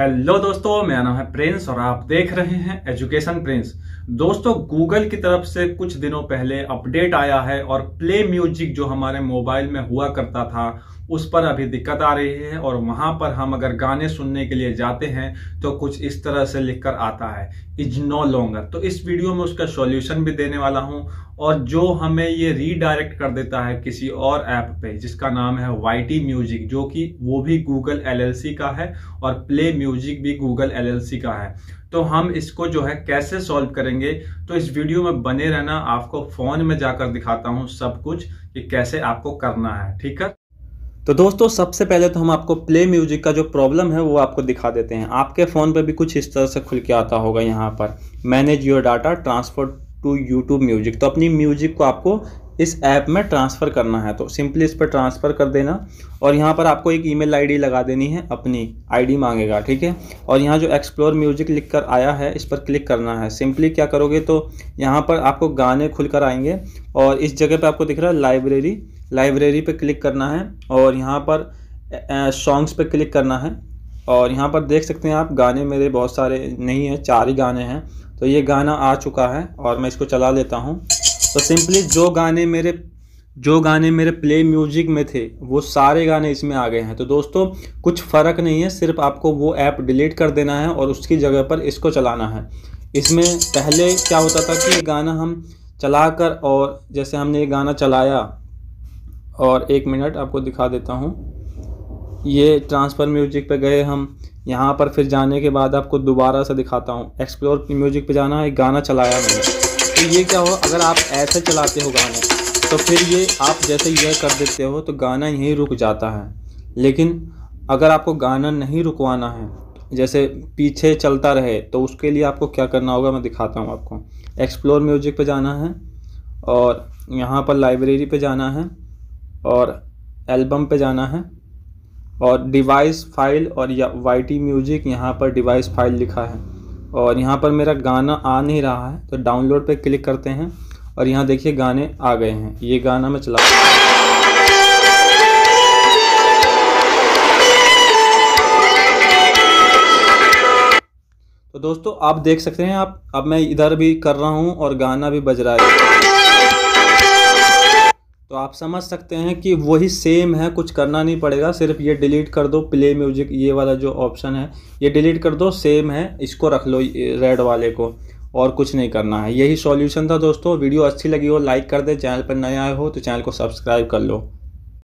Hello दोस्तों, मेरा नाम है प्रिंस और आप देख रहे हैं एजुकेशन प्रिंस। दोस्तों, गूगल की तरफ़ से कुछ दिनों पहले अपडेट आया है और प्ले म्यूज़िक जो हमारे मोबाइल में हुआ करता था उस पर अभी दिक्कत आ रही है और वहाँ पर हम अगर गाने सुनने के लिए जाते हैं तो कुछ इस तरह से लिखकर आता है इज़ नो लॉन्गर तो इस वीडियो में उसका सॉल्यूशन भी देने वाला हूँ और जो हमें ये रीडायरेक्ट कर देता है किसी और ऐप पे, जिसका नाम है वाईटी म्यूज़िक जो कि वो भी गूगल एलएलसी का है और प्ले म्यूज़िक भी गूगल एलएलसी का है। तो हम इसको जो है कैसे सॉल्व करेंगे? तो इस वीडियो में बने रहना, आपको फ़ोन में जाकर दिखाता हूँ सब कुछ कि कैसे आपको करना है, ठीक है? तो दोस्तों, सबसे पहले तो हम आपको प्ले म्यूज़िक का जो प्रॉब्लम है, वो आपको दिखा देते हैं। आपके फ़ोन पे भी कुछ इस तरह से खुल के आता होगा यहाँ पर। Manage your data transfer to YouTube Music तो अपनी म्यूज़िक को आपको इस ऐप में ट्रांसफ़र करना है। तो सिंपली इस पर ट्रांसफ़र कर देना। और यहाँ पर आपको एक ईमेल आईडी लगा देनी है, अपनी आईडी मांगेगा, ठीक है? और यहाँ जो एक्सप्लोर म्यूज़िक लिख कर आया है, इस पर क्लिक करना है। सिंपली क्या करोगे तो यहाँ पर आपको गाने खुल कर आएँगे। और इस जगह पर आपको दिख रहा है लाइब्रेरी लाइब्रेरी पे क्लिक करना है और यहाँ पर सॉन्ग्स पे क्लिक करना है। और यहाँ पर देख सकते हैं आप, गाने मेरे बहुत सारे नहीं हैं, चार ही गाने हैं। तो ये गाना आ चुका है और मैं इसको चला लेता हूँ। तो सिंपली जो गाने मेरे, जो गाने मेरे प्ले म्यूज़िक में थे, वो सारे गाने इसमें आ गए हैं। तो दोस्तों, कुछ फ़र्क नहीं है, सिर्फ़ आपको वो ऐप डिलीट कर देना है और उसकी जगह पर इसको चलाना है। इसमें पहले क्या होता था कि गाना हम चलाकर और जैसे हमने ये गाना चलाया और एक मिनट आपको दिखा देता हूँ। ये ट्रांसफ़र म्यूज़िक पे गए हम। यहाँ पर फिर जाने के बाद आपको दोबारा से दिखाता हूँ। एक्सप्लोर म्यूज़िक पे जाना है गाना चलाया मैंने। तो ये क्या हो अगर आप ऐसे चलाते हो गाने तो फिर ये आप जैसे यह कर देते हो तो गाना यहीं रुक जाता है। लेकिन अगर आपको गाना नहीं रुकवाना है, जैसे पीछे चलता रहे तो उसके लिए आपको क्या करना होगा? मैं दिखाता हूँ आपको। एक्सप्लोर म्यूज़िक पे जाना है और यहाँ पर लाइब्रेरी पे जाना है। और एल्बम पे जाना है। और डिवाइस फ़ाइल और या वाई टी म्यूज़िक यहाँ पर डिवाइस फ़ाइल लिखा है। और यहाँ पर मेरा गाना आ नहीं रहा है तो डाउनलोड पे क्लिक करते हैं। और यहाँ देखिए गाने आ गए हैं, ये गाना मैं चला तो दोस्तों, आप देख सकते हैं आप, अब मैं इधर भी कर रहा हूँ और गाना भी बज रहा है। तो आप समझ सकते हैं कि वही सेम है, कुछ करना नहीं पड़ेगा। सिर्फ़ ये डिलीट कर दो प्ले म्यूज़िक ये वाला जो ऑप्शन है, ये डिलीट कर दो सेम है, इसको रख लो रेड वाले को, और कुछ नहीं करना है। यही सॉल्यूशन था दोस्तों। वीडियो अच्छी लगी हो लाइक कर दे। चैनल पर नया आए हो तो चैनल को सब्सक्राइब कर लो।